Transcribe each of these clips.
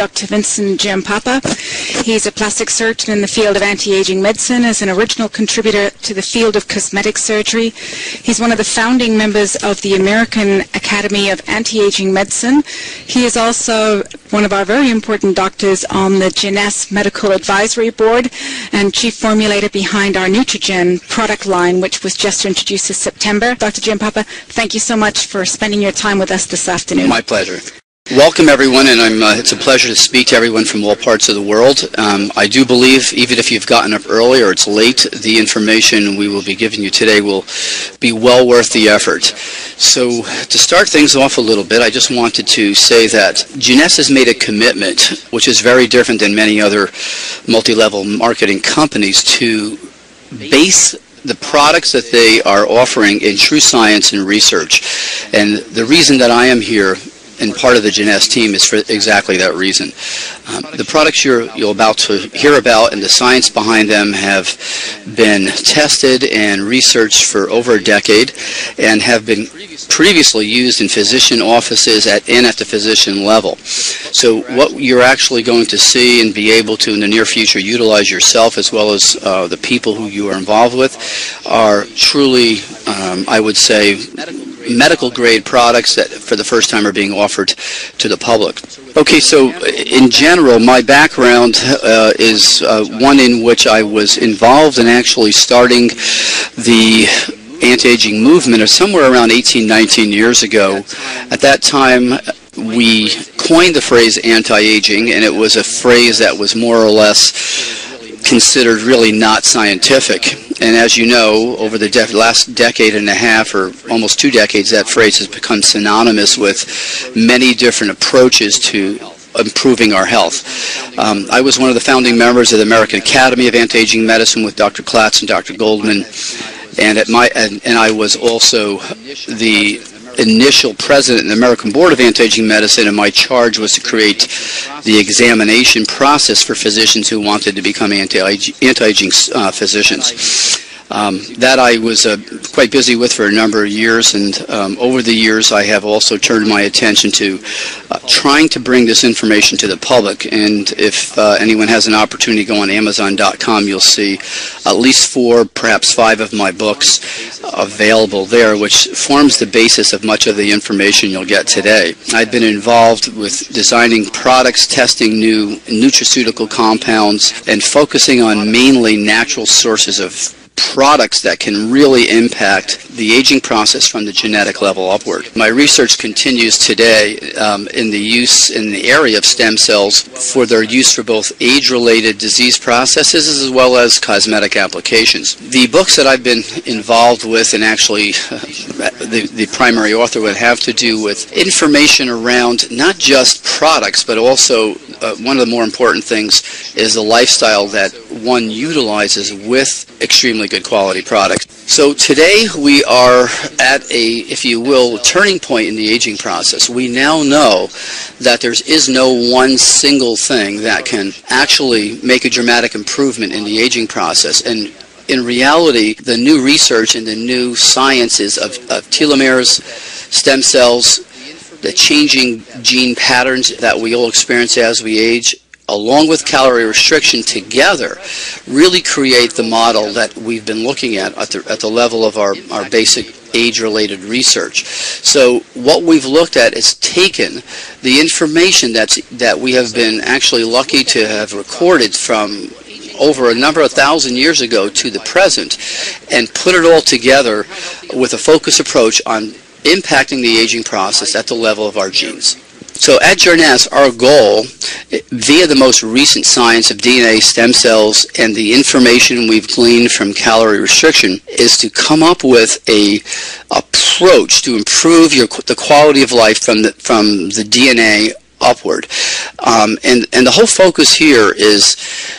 Dr. Vincent Giampapa. He's a plastic surgeon in the field of anti-aging medicine as an original contributor to the field of cosmetic surgery. He's one of the founding members of the American Academy of Anti-Aging Medicine. He is also one of our very important doctors on the Jeunesse Medical Advisory Board and chief formulator behind our Nutrigen product line, which was just introduced this September. Dr. Giampapa, thank you so much for spending your time with us this afternoon. My pleasure. Welcome, everyone, and uh, it's a pleasure to speak to everyone from all parts of the world. Um, I do believe, even if you've gotten up early or it's late, the information we will be giving you today will be well worth the effort. So, to start things off a little bit, I just wanted to say that Jeunesse has made a commitment, which is very different than many other multi-level marketing companies, to base the products that they are offering in true science and research. And the reason that I am here and part of the Jeunesse team is for exactly that reason. Um, the products you're, you're about to hear about and the science behind them have been tested and researched for over a decade and have been previously used in physician offices at, and at the physician level. So what you're actually going to see and be able to in the near future utilize yourself as well as uh, the people who you are involved with are truly, um, I would say, medical grade products that for the first time are being offered to the public. Okay, so in general, my background uh, is uh, one in which I was involved in actually starting the anti-aging movement of somewhere around 18, 19 years ago. At that time, we coined the phrase anti-aging, and it was a phrase that was more or less considered really not scientific. And as you know, over the de- last decade and a half, or almost two decades, that phrase has become synonymous with many different approaches to improving our health. Um, I was one of the founding members of the American Academy of Anti-Aging Medicine with Dr. Klatz and Dr. Goldman, and at my and, and I was also the initial president of the American Board of Anti-Aging Medicine, and my charge was to create the examination process for physicians who wanted to become anti-aging uh, physicians. Um, that I was uh, quite busy with for a number of years, and um, over the years I have also turned my attention to uh, trying to bring this information to the public. And if uh, anyone has an opportunity to go on Amazon.com, you'll see at least four, perhaps five of my books available there, which forms the basis of much of the information you'll get today. I've been involved with designing products, testing new nutraceutical compounds, and focusing on mainly natural sources of products that can really impact the aging process from the genetic level upward. My research continues today um, in the use in the area of stem cells for their use for both age-related disease processes as well as cosmetic applications. The books that I've been involved with and actually uh, the, the primary author would have to do with information around not just products but also uh, one of the more important things is the lifestyle that one utilizes with extremely good quality products. So today we are at a, if you will, turning point in the aging process. We now know that there is no one single thing that can actually make a dramatic improvement in the aging process. And in reality, the new research and the new sciences of, of telomeres, stem cells, the changing gene patterns that we all experience as we age along with calorie restriction together really create the model that we've been looking at at the, at the level of our, our basic age-related research. So what we've looked at is taken the information that's, that we have been actually lucky to have recorded from over a number of thousand years ago to the present and put it all together with a focus approach on impacting the aging process at the level of our genes. So at Jeunesse, our goal, eh, via the most recent science of DNA, stem cells, and the information we've gleaned from calorie restriction, is to come up with a approach to improve your, the quality of life from the, from the DNA upward. Um, and, and the whole focus here is,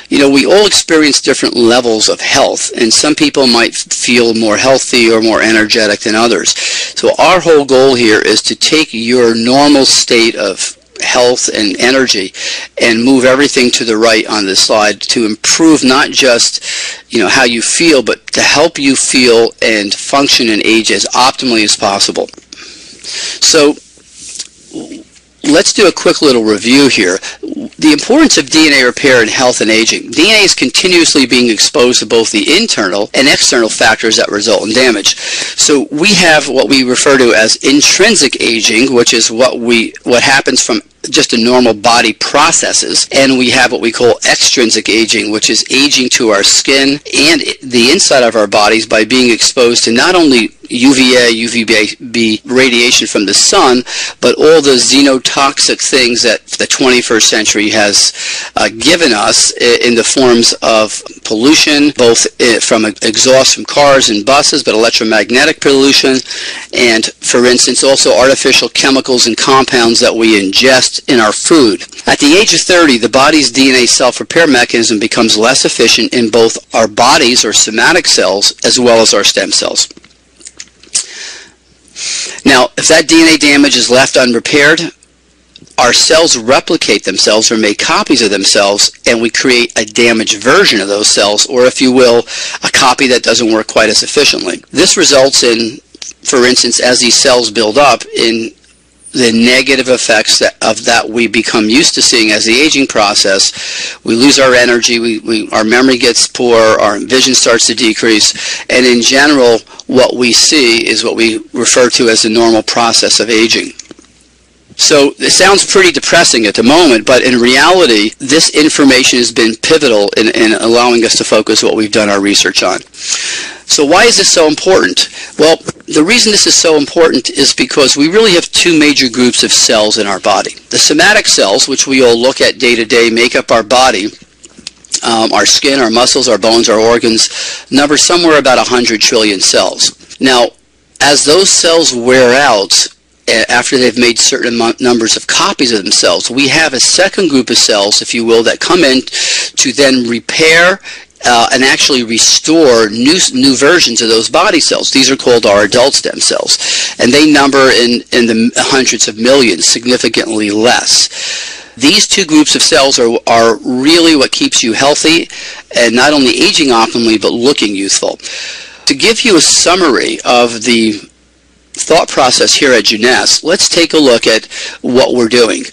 you know, we all experience different levels of health, and some people might feel more healthy or more energetic than others. So our whole goal here is to take your normal state of health and energy and move everything to the right on this slide to improve not just you know how you feel but to help you feel and function and age as optimally as possible so let's do a quick little review here. The importance of DNA repair in health and aging. DNA is continuously being exposed to both the internal and external factors that result in damage. So we have what we refer to as intrinsic aging, which is what we what happens from just a normal body processes and we have what we call extrinsic aging which is aging to our skin and the inside of our bodies by being exposed to not only UVA, UVB radiation from the sun, but all the xenotoxic things that the 21st century has uh, given us in the forms of pollution, both uh, from exhaust from cars and buses, but electromagnetic pollution, and for instance, also artificial chemicals and compounds that we ingest in our food. At the age of 30, the body's DNA self-repair mechanism becomes less efficient in both our bodies or somatic cells as well as our stem cells. Now, if that DNA damage is left unrepaired, our cells replicate themselves or make copies of themselves and we create a damaged version of those cells or if you will a copy that doesn't work quite as efficiently. This results in for instance as these cells build up in the negative effects that, of that we become used to seeing as the aging process. We lose our energy, we, we, our memory gets poor, our vision starts to decrease, and in general, what we see is what we refer to as the normal process of aging. So it sounds pretty depressing at the moment, but in reality, this information has been pivotal in, in allowing us to focus what we've done our research on. So why is this so important? Well, the reason this is so important is because we really have two major groups of cells in our body. The somatic cells, which we all look at day to day, make up our body. Um, our skin, our muscles, our bones, our organs, number somewhere about 100 trillion cells. Now, as those cells wear out, after they've made certain numbers of copies of themselves, we have a second group of cells, if you will, that come in to then repair uh, and actually restore new, new versions of those body cells. These are called our adult stem cells. And they number in, in the hundreds of millions, significantly less. These two groups of cells are, are really what keeps you healthy and not only aging optimally, but looking youthful. To give you a summary of the thought process here at Jeunesse, let's take a look at what we're doing.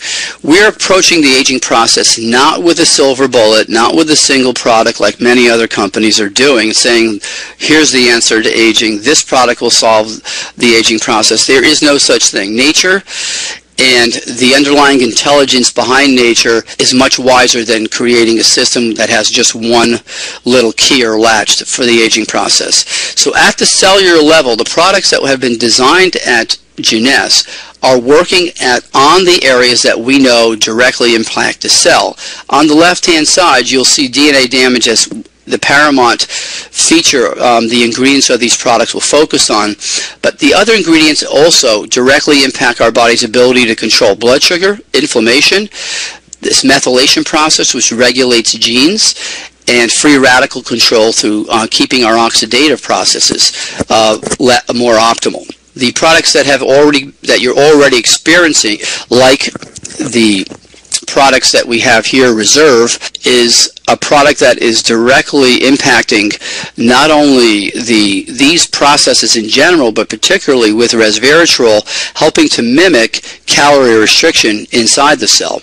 We're approaching the aging process not with a silver bullet, not with a single product like many other companies are doing, saying, here's the answer to aging, this product will solve the aging process. There is no such thing. Nature and the underlying intelligence behind nature is much wiser than creating a system that has just one little key or latch for the aging process. So at the cellular level, the products that have been designed at Jeunesse are working at on the areas that we know directly impact the cell. On the left-hand side, you'll see DNA damage as the paramount feature um, the ingredients of these products will focus on. But the other ingredients also directly impact our body's ability to control blood sugar, inflammation, this methylation process which regulates genes, and free radical control through uh, keeping our oxidative processes uh, more optimal. The products that have already that you're already experiencing, like the products that we have here, Reserve, is a product that is directly impacting not only the these processes in general, but particularly with resveratrol, helping to mimic calorie restriction inside the cell.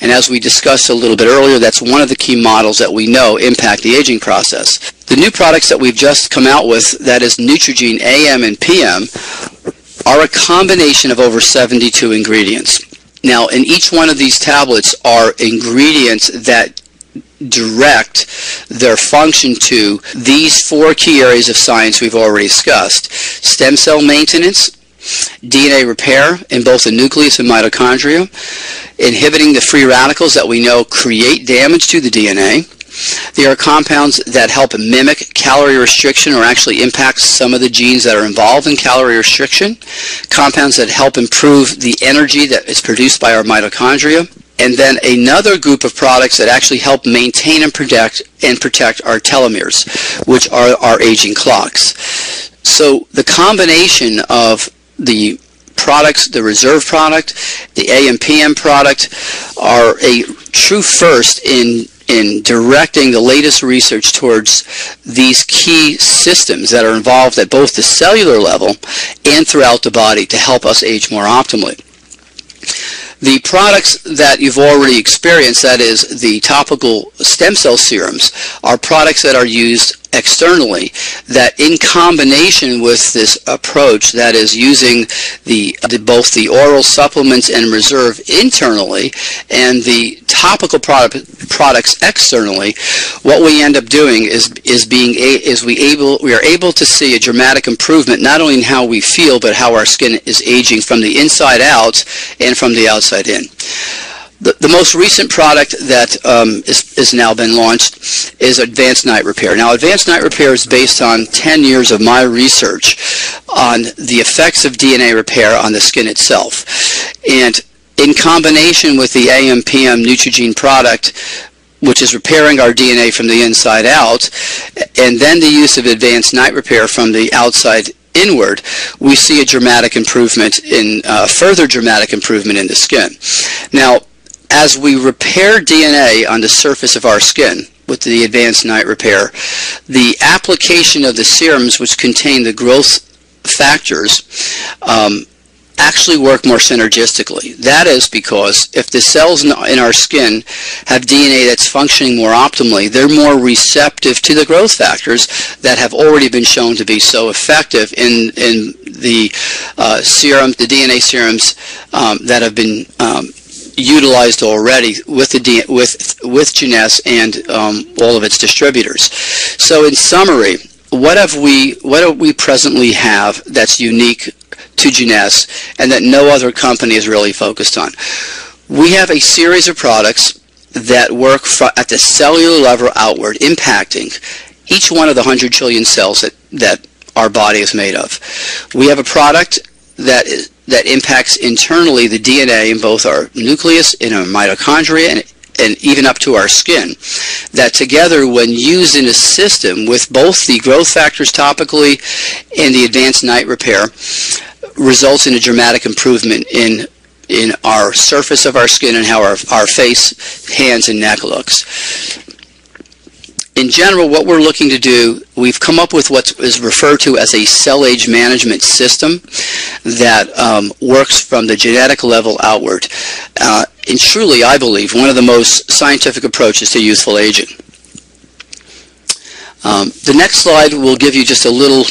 And as we discussed a little bit earlier, that's one of the key models that we know impact the aging process. The new products that we've just come out with, that is Nutrigen AM and PM, are a combination of over 72 ingredients. Now, in each one of these tablets are ingredients that direct their function to these four key areas of science we've already discussed. Stem cell maintenance, DNA repair in both the nucleus and mitochondria, inhibiting the free radicals that we know create damage to the DNA, there are compounds that help mimic calorie restriction or actually impact some of the genes that are involved in calorie restriction. Compounds that help improve the energy that is produced by our mitochondria. And then another group of products that actually help maintain and protect and protect our telomeres, which are our aging clocks. So the combination of the products, the reserve product, the AMPM product, are a true first in in directing the latest research towards these key systems that are involved at both the cellular level and throughout the body to help us age more optimally. The products that you've already experienced, that is the topical stem cell serums, are products that are used externally that in combination with this approach that is using the, the, both the oral supplements and reserve internally and the topical product, products externally what we end up doing is is being a, is we able we are able to see a dramatic improvement not only in how we feel but how our skin is aging from the inside out and from the outside in the, the most recent product that um, is, is now been launched is Advanced Night Repair. Now, Advanced Night Repair is based on 10 years of my research on the effects of DNA repair on the skin itself. And in combination with the AMPM Nutrigen product, which is repairing our DNA from the inside out, and then the use of advanced night repair from the outside inward, we see a dramatic improvement in, uh, further dramatic improvement in the skin. Now, as we repair DNA on the surface of our skin with the advanced night repair, the application of the serums which contain the growth factors um, actually work more synergistically. That is because if the cells in our skin have DNA that's functioning more optimally, they're more receptive to the growth factors that have already been shown to be so effective in, in the uh, serum, the DNA serums um, that have been um, utilized already with the with with Jeunesse and um, all of its distributors. So in summary, what have we what do we presently have that's unique to Jeunesse and that no other company is really focused on? We have a series of products that work at the cellular level outward, impacting each one of the 100 trillion cells that, that our body is made of. We have a product that is that impacts internally the DNA in both our nucleus, and our mitochondria, and, and even up to our skin. That together, when used in a system with both the growth factors topically and the advanced night repair, results in a dramatic improvement in in our surface of our skin and how our, our face, hands, and neck looks in general, what we're looking to do, we've come up with what is referred to as a cell age management system that um, works from the genetic level outward. Uh, and truly, I believe, one of the most scientific approaches to youthful aging. Um, the next slide will give you just a little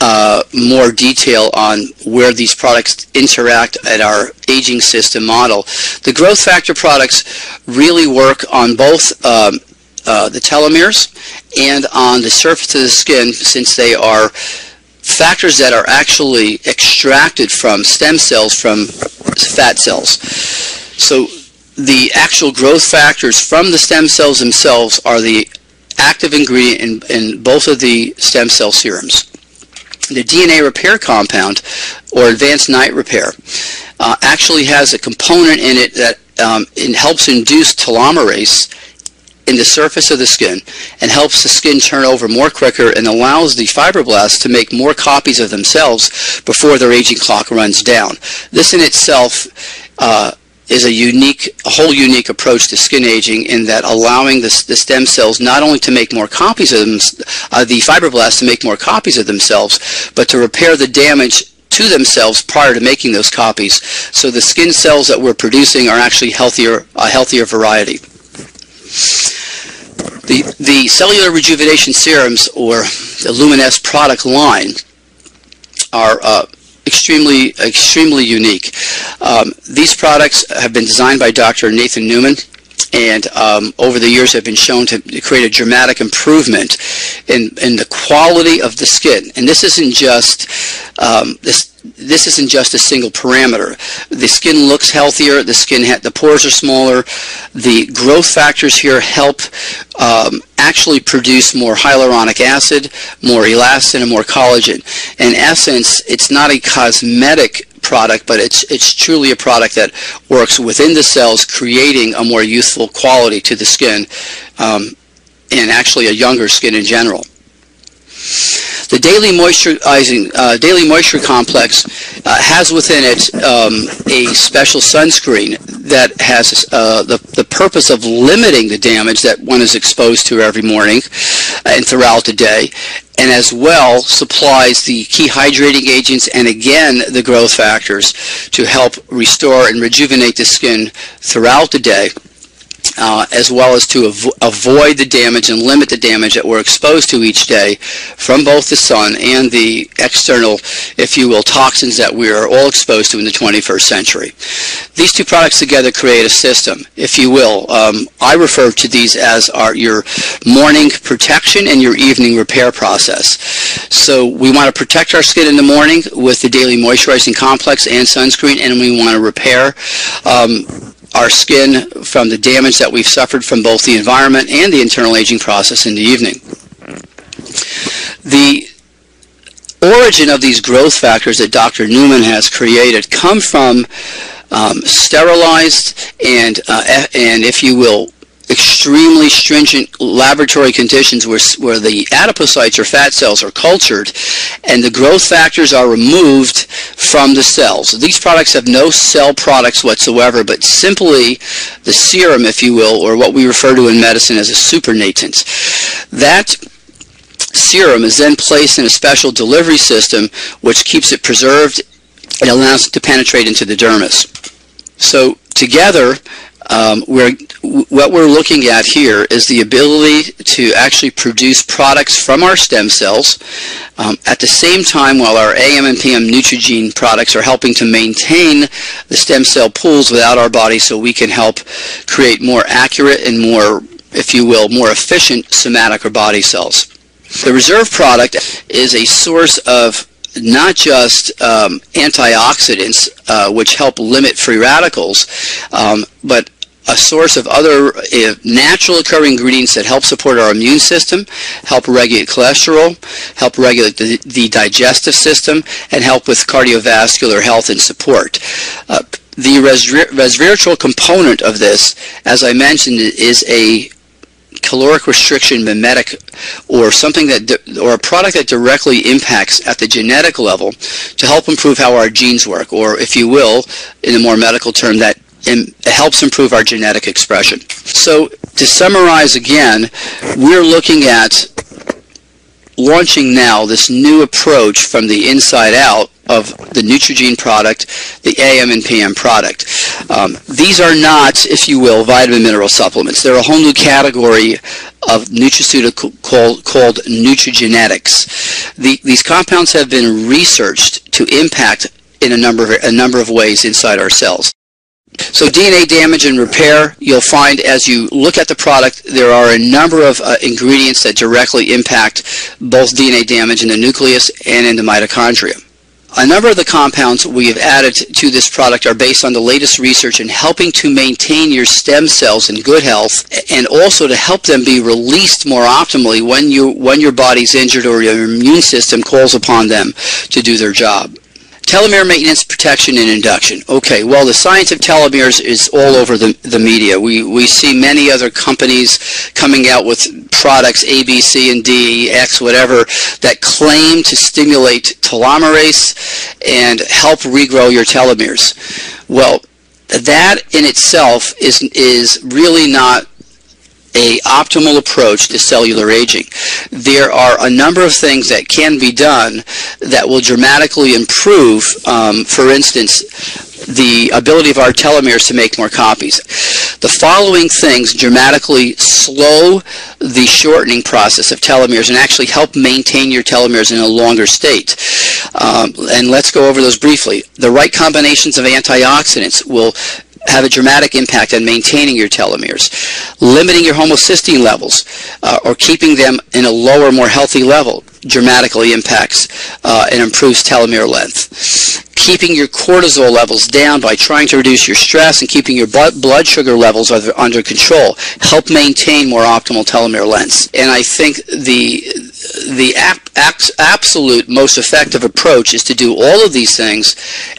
uh, more detail on where these products interact at our aging system model. The growth factor products really work on both um, uh, the telomeres and on the surface of the skin since they are factors that are actually extracted from stem cells from fat cells. So the actual growth factors from the stem cells themselves are the active ingredient in, in both of the stem cell serums. The DNA repair compound, or advanced night repair, uh, actually has a component in it that um, it helps induce telomerase in the surface of the skin and helps the skin turn over more quicker and allows the fibroblasts to make more copies of themselves before their aging clock runs down. This in itself uh, is a unique, a whole unique approach to skin aging in that allowing the, the stem cells not only to make more copies of them, uh, the fibroblasts to make more copies of themselves, but to repair the damage to themselves prior to making those copies. So the skin cells that we're producing are actually healthier, a healthier variety. The, the cellular rejuvenation serums, or the Luminesce product line, are uh, extremely, extremely unique. Um, these products have been designed by Dr. Nathan Newman and um, over the years have been shown to create a dramatic improvement in, in the quality of the skin. And this isn't just um, this this isn't just a single parameter. The skin looks healthier, the skin the pores are smaller, the growth factors here help um, actually produce more hyaluronic acid, more elastin, and more collagen. In essence, it's not a cosmetic product, but it's it's truly a product that works within the cells, creating a more youthful quality to the skin, um, and actually a younger skin in general. The daily moisturizing uh, daily moisture complex uh, has within it um, a special sunscreen that has uh, the the purpose of limiting the damage that one is exposed to every morning and throughout the day, and as well supplies the key hydrating agents and again the growth factors to help restore and rejuvenate the skin throughout the day uh, as well as to av- avoid the damage and limit the damage that we're exposed to each day from both the sun and the external, if you will, toxins that we are all exposed to in the 21st century. These two products together create a system, if you will. Um, I refer to these as our your morning protection and your evening repair process. So we want to protect our skin in the morning with the daily moisturizing complex and sunscreen, and we want to repair um, our skin from the damage that we've suffered from both the environment and the internal aging process in the evening. The origin of these growth factors that Dr. Newman has created come from um, sterilized and, uh, and, if you will, extremely stringent laboratory conditions where, where the adipocytes or fat cells are cultured and the growth factors are removed from the cells. These products have no cell products whatsoever, but simply the serum, if you will, or what we refer to in medicine as a supernatant. That serum is then placed in a special delivery system which keeps it preserved and allows it to penetrate into the dermis. So together, um, we're, what we're looking at here is the ability to actually produce products from our stem cells um, at the same time while our AM and PM Nutrigen products are helping to maintain the stem cell pools without our body so we can help create more accurate and more, if you will, more efficient somatic or body cells. The reserve product is a source of not just um, antioxidants, uh, which help limit free radicals, um, but a source of other uh, natural occurring ingredients that help support our immune system, help regulate cholesterol, help regulate the, the digestive system, and help with cardiovascular health and support. Uh, the resveratrol component of this, as I mentioned, is a caloric restriction mimetic or something that or a product that directly impacts at the genetic level to help improve how our genes work or if you will in a more medical term that it helps improve our genetic expression. So to summarize again, we're looking at launching now this new approach from the inside out of the Nutrigen product, the AM and PM product. Um, these are not, if you will, vitamin mineral supplements. They're a whole new category of nutraceutical called, called nutrigenetics. The, these compounds have been researched to impact in a number of, a number of ways inside our cells. So DNA damage and repair, you'll find as you look at the product, there are a number of uh, ingredients that directly impact both DNA damage in the nucleus and in the mitochondria. A number of the compounds we have added to this product are based on the latest research in helping to maintain your stem cells in good health and also to help them be released more optimally when, you, when your body's injured or your immune system calls upon them to do their job. Telomere maintenance, protection, and induction. Okay, well, the science of telomeres is all over the, the media. We, we see many other companies coming out with products, A, B, C, and D, X, whatever, that claim to stimulate telomerase and help regrow your telomeres. Well, that in itself is, is really not a optimal approach to cellular aging. There are a number of things that can be done that will dramatically improve, um, for instance, the ability of our telomeres to make more copies. The following things dramatically slow the shortening process of telomeres and actually help maintain your telomeres in a longer state. Um, and let's go over those briefly. The right combinations of antioxidants will have a dramatic impact on maintaining your telomeres. Limiting your homocysteine levels uh, or keeping them in a lower, more healthy level dramatically impacts uh, and improves telomere length. Keeping your cortisol levels down by trying to reduce your stress and keeping your blood sugar levels under control help maintain more optimal telomere lengths. And I think the the absolute most effective approach is to do all of these things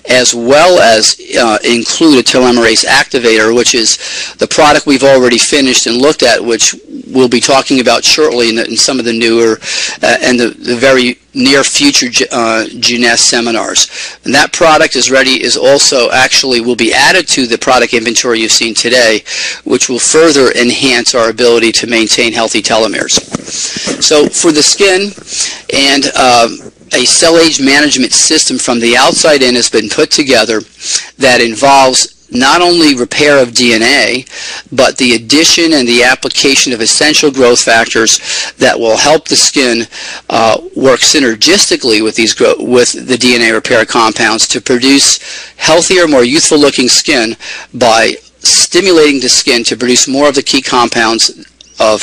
as well as uh, include a telomerase activator, which is the product we've already finished and looked at, which we'll be talking about shortly in, the, in some of the newer uh, and the, the, very near future uh, seminars. And that product is ready, is also actually will be added to the product inventory you've seen today, which will further enhance our ability to maintain healthy telomeres. So for the skin and um, a cell age management system from the outside in has been put together that involves not only repair of DNA, but the addition and the application of essential growth factors that will help the skin uh, work synergistically with these with the DNA repair compounds to produce healthier, more youthful looking skin by stimulating the skin to produce more of the key compounds of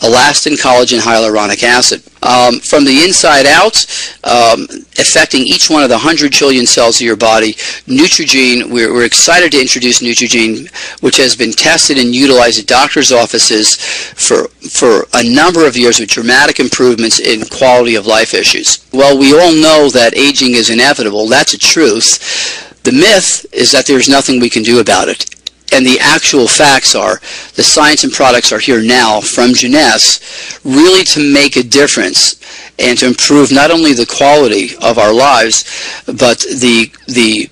elastin, collagen, hyaluronic acid. Um, from the inside out, um, affecting each one of the 100 trillion cells of your body, Nutrigen, we're, we're excited to introduce Nutrigen, which has been tested and utilized at doctors' offices for, for a number of years with dramatic improvements in quality of life issues. Well, we all know that aging is inevitable. That's a truth. The myth is that there's nothing we can do about it and the actual facts are the science and products are here now from Jeunesse really to make a difference and to improve not only the quality of our lives but the the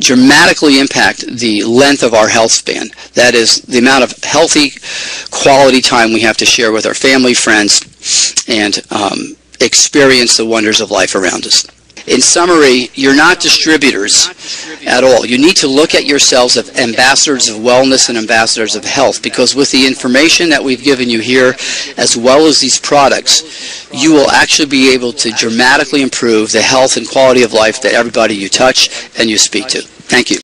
dramatically impact the length of our health span. That is the amount of healthy quality time we have to share with our family, friends, and um, experience the wonders of life around us. In summary, you're not distributors at all. You need to look at yourselves as ambassadors of wellness and ambassadors of health because with the information that we've given you here, as well as these products, you will actually be able to dramatically improve the health and quality of life that everybody you touch and you speak to. Thank you.